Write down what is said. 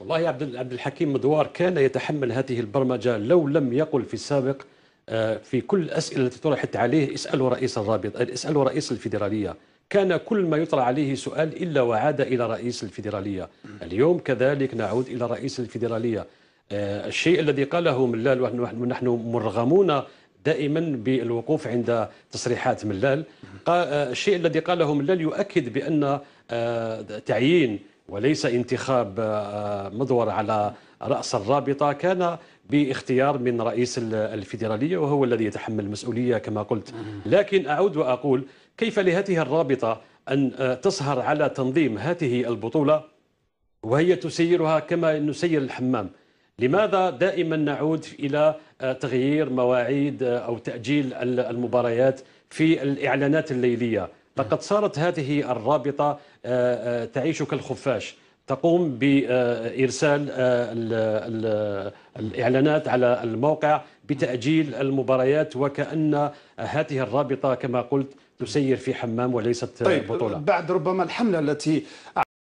والله عبد عبد الحكيم مدوار كان يتحمل هذه البرمجة لو لم يقل في السابق آه، في كل الأسئلة التي طرحت عليه اسالوا رئيس الرابط اسالوا رئيس الفيدرالية. كان كل ما يطرح عليه سؤال إلا وعاد إلى رئيس الفيدرالية. اليوم كذلك نعود إلى رئيس الفيدرالية. آه، الشيء الذي قاله ملال ونحن مرغمون دائما بالوقوف عند تصريحات ملال. آه، الشيء الذي قاله ملال يؤكد بأن تعيين وليس انتخاب آه، مدور على رأس الرابطة كان باختيار من رئيس الفيدرالية وهو الذي يتحمل المسؤولية كما قلت. لكن أعود وأقول كيف لهذه الرابطة أن آه، تسهر على تنظيم هذه البطولة؟ وهي تسيرها كما نسير الحمام. لماذا دائما نعود إلى آه، تغيير مواعيد أو تأجيل المباريات في الإعلانات الليلية؟ لقد صارت هذه الرابطة آه، آه، تعيش كالخفاش. تقوم بإرسال آه، الإعلانات على الموقع بتأجيل المباريات وكأن هذه الرابطة كما قلت تسير في حمام وليست طيب بطولة. بعد ربما الحملة التي